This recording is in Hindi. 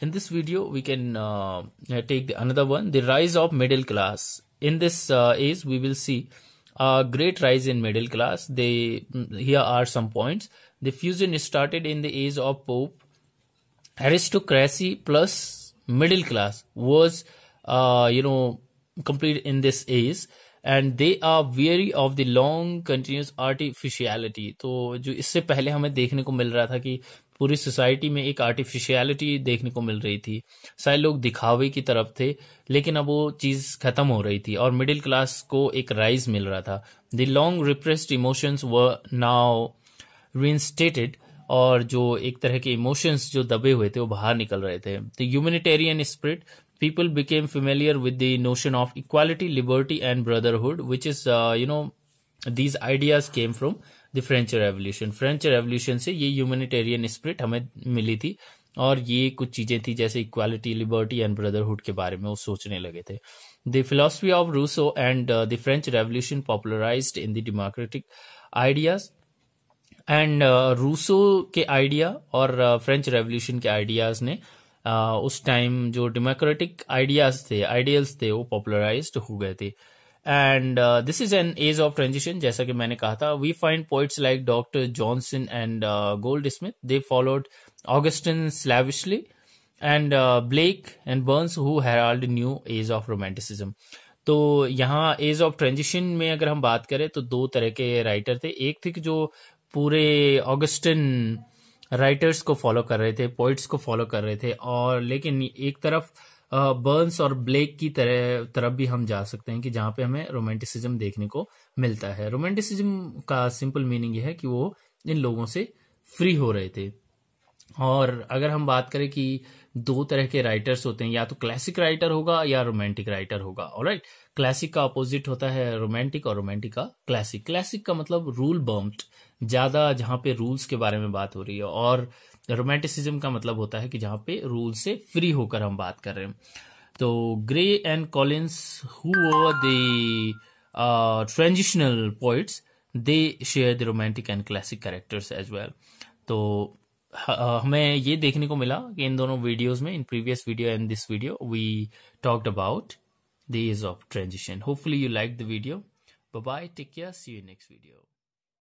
in this video we can uh, take the, another one the rise of middle class. In this uh, age we will see a great rise in middle class. They here are some points. The fusion started in the age of pope aristocracy plus middle class was uh, you know complete in this age and they are very of the long continuous artificiality तो जो इससे पहले हमें देखने को मिल रहा था कि पूरी सोसाइटी में एक आर्टिफिशियलिटी देखने को मिल रही थी। सारे लोग दिखावे की तरफ़ थे, लेकिन अब वो चीज़ खत्म हो रही थी और मिडिल क्लास को एक राइज मिल रहा था। The long repressed emotions were now reinstated और जो एक तरह के इमोशंस जो दबे हुए थे, वो बाहर निकल रहे थे। The humanitarian spirit people became familiar with the notion of equality, liberty, and brotherhood, which is, uh, you know, these ideas came from the French Revolution. French Revolution से ये ह्यूमनिटेरियन स्पिरिट हमें मिली थी और ये कुछ चीज़ें थी जैसे इक्वालिटी लिबर्टी एंड ब्रदरहुड के बारे में वो सोचने लगे थे the philosophy of Rousseau and the French Revolution popularize in the democratic ideas and Rousseau के आइडिया और फ्रेंच uh, रेवल्यूशन के आइडियाज़ ने उस टाइम जो डेमोक्रेटिक आइडियाज़ थे आइडियल्स थे, वो पॉपुलराइज हो गए थे। And this is an age of transition जैसा कि मैंने कहा था। We find poets like doctor Johnson and Goldsmith they followed Augustine slavishly and Blake and Burns who herald new age of romanticism तो यहाँ एज ऑफ़ ट्रांजिशन में अगर हम बात करें तो दो तरह के राइटर थे। एक थे कि जो पूरे ऑगस्टिन राइटर्स को फॉलो कर रहे थे पोइट्स को फॉलो कर रहे थे, और लेकिन एक तरफ़ बर्न्स और ब्लेक की तरह, तरफ़ भी हम जा सकते हैं कि जहाँ पे हमें रोमांटिसिज्म देखने को मिलता है। रोमांटिसिज्म का सिंपल मीनिंग यह है कि वो इन लोगों से फ्री हो रहे थे। और अगर हम बात करें कि दो तरह के राइटर्स होते हैं, या तो क्लासिक राइटर होगा या रोमांटिक राइटर होगा और राइट क्लासिक का अपोजिट होता है रोमांटिक और रोमांटिक का क्लासिक क्लासिक का मतलब रूल बम्प्ड ज़्यादा जहाँ पे रूल्स के बारे में बात हो रही है, और रोमांटिसिज्म का मतलब होता है कि जहाँ पे रूल से फ्री होकर हम बात कर रहे हैं। तो Gray and Collins who transitional poets they share the romantic and classic characters as well तो हमें ये देखने को मिला कि इन दोनों वीडियोस में in previous video and this video we talked about the is of transition hopefully you like the video bye take care see you next video